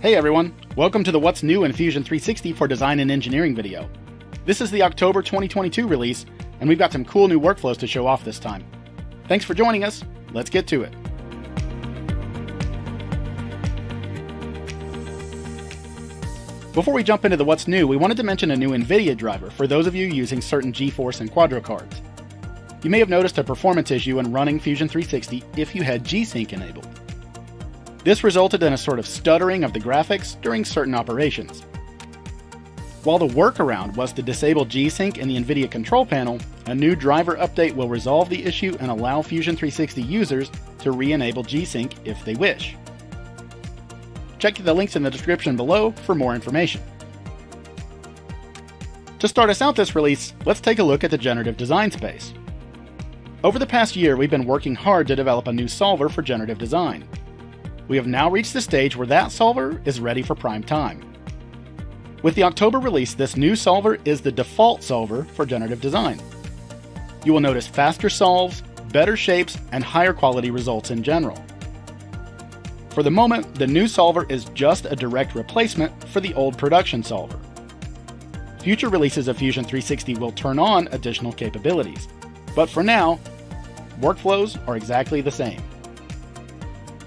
Hey everyone, welcome to the What's New in Fusion 360 for Design and Engineering video. This is the October 2022 release, and we've got some cool new workflows to show off this time. Thanks for joining us, let's get to it. Before we jump into the what's new, we wanted to mention a new NVIDIA driver for those of you using certain GeForce and Quadro cards. You may have noticed a performance issue when running Fusion 360 if you had G-Sync enabled. This resulted in a sort of stuttering of the graphics during certain operations. While the workaround was to disable G-Sync in the NVIDIA control panel, a new driver update will resolve the issue and allow Fusion 360 users to re-enable G-Sync if they wish. Check the links in the description below for more information. To start us out this release, let's take a look at the generative design space. Over the past year, we've been working hard to develop a new solver for generative design. We have now reached the stage where that solver is ready for prime time. With the October release, this new solver is the default solver for generative design. You will notice faster solves, better shapes, and higher quality results in general. For the moment, the new solver is just a direct replacement for the old production solver. Future releases of Fusion 360 will turn on additional capabilities, but for now, workflows are exactly the same.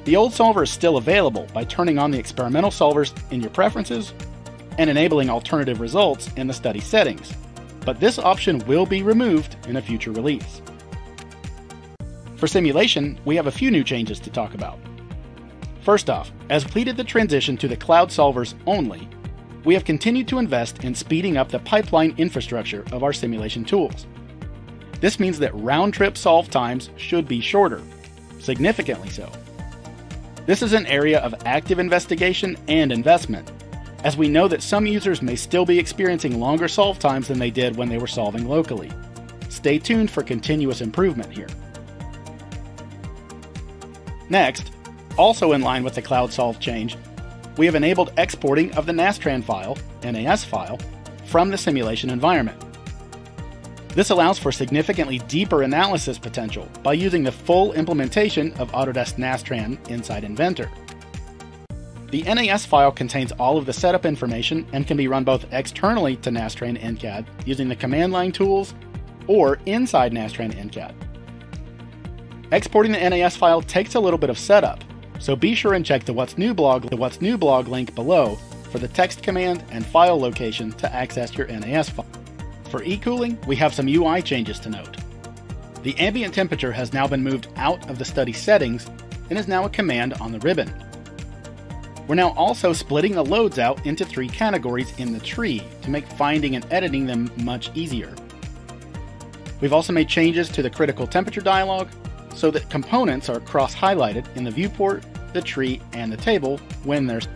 The old solver is still available by turning on the experimental solvers in your preferences and enabling alternative results in the study settings, but this option will be removed in a future release. For simulation, we have a few new changes to talk about. First off, as completed the transition to the cloud solvers only, we have continued to invest in speeding up the pipeline infrastructure of our simulation tools. This means that round trip solve times should be shorter, significantly so. This is an area of active investigation and investment, as we know that some users may still be experiencing longer solve times than they did when they were solving locally. Stay tuned for continuous improvement here. Next, also in line with the Cloud Solve change, we have enabled exporting of the Nastran file, NAS file, from the simulation environment. This allows for significantly deeper analysis potential by using the full implementation of Autodesk Nastran inside Inventor. The NAS file contains all of the setup information and can be run both externally to Nastran In-CAD using the command line tools or inside Nastran In-CAD. Exporting the NAS file takes a little bit of setup, so be sure and check the What's New blog, the What's New blog link below for the text command and file location to access your NAS file. For e-cooling, we have some UI changes to note. The ambient temperature has now been moved out of the study settings and is now a command on the ribbon. We're now also splitting the loads out into three categories in the tree to make finding and editing them much easier. We've also made changes to the critical temperature dialog so that components are cross-highlighted in the viewport, the tree, and the table when there's.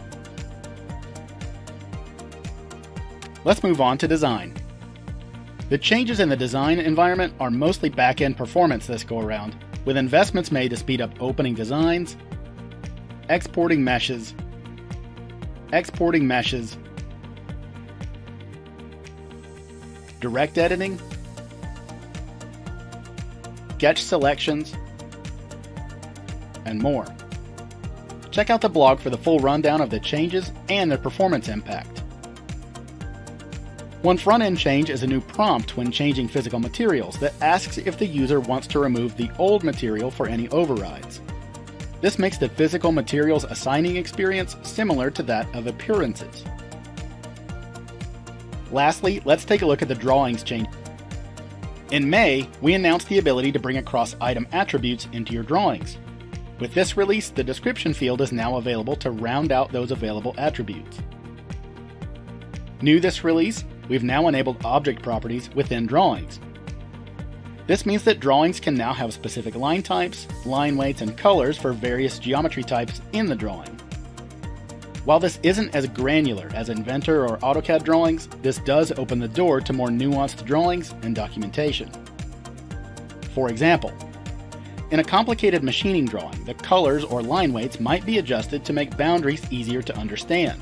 Let's move on to design. The changes in the design environment are mostly back-end performance this go around, with investments made to speed up opening designs, exporting meshes, exporting meshes, direct editing, sketch selections, and more. Check out the blog for the full rundown of the changes and their performance impact. One front end change is a new prompt when changing physical materials that asks if the user wants to remove the old material for any overrides. This makes the physical materials assigning experience similar to that of appearances. Lastly, let's take a look at the drawings change. In May, we announced the ability to bring across item attributes into your drawings. With this release, the description field is now available to round out those available attributes. New this release, we've now enabled object properties within drawings. This means that drawings can now have specific line types, line weights, and colors for various geometry types in the drawing. While this isn't as granular as Inventor or AutoCAD drawings, this does open the door to more nuanced drawings and documentation. For example, in a complicated machining drawing, the colors or line weights might be adjusted to make boundaries easier to understand.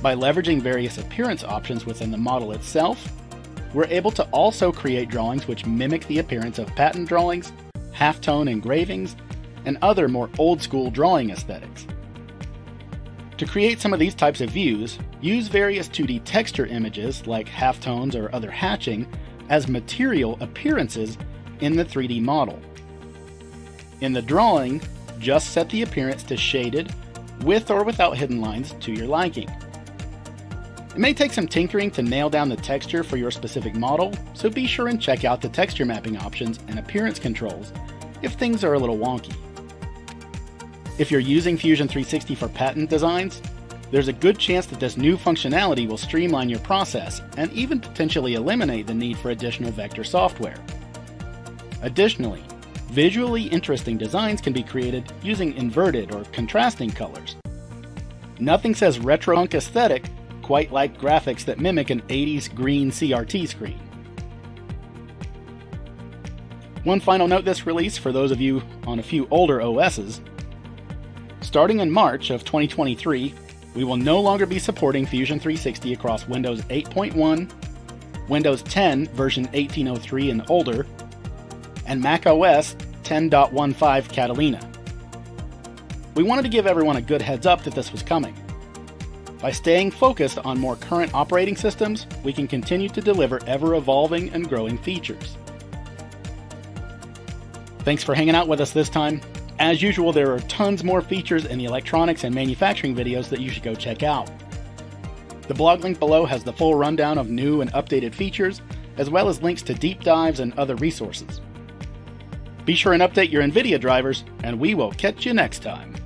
By leveraging various appearance options within the model itself, we're able to also create drawings which mimic the appearance of patent drawings, halftone engravings, and other more old school drawing aesthetics. To create some of these types of views, use various 2D texture images like halftones or other hatching as material appearances in the 3D model. In the drawing, just set the appearance to shaded, with or without hidden lines to your liking. It may take some tinkering to nail down the texture for your specific model, so be sure and check out the texture mapping options and appearance controls if things are a little wonky. If you're using Fusion 360 for patent designs, there's a good chance that this new functionality will streamline your process and even potentially eliminate the need for additional vector software. Additionally, visually interesting designs can be created using inverted or contrasting colors. Nothing says retro aesthetic quite like graphics that mimic an 80s green CRT screen. One final note this release for those of you on a few older OSs. Starting in March of 2023, we will no longer be supporting Fusion 360 across Windows 8.1, Windows 10 version 1803 and older, and Mac OS 10.15 Catalina. We wanted to give everyone a good heads up that this was coming. By staying focused on more current operating systems, we can continue to deliver ever evolving and growing features. Thanks for hanging out with us this time. As usual, there are tons more features in the electronics and manufacturing videos that you should go check out. The blog link below has the full rundown of new and updated features, as well as links to deep dives and other resources. Be sure and update your NVIDIA drivers, and we will catch you next time.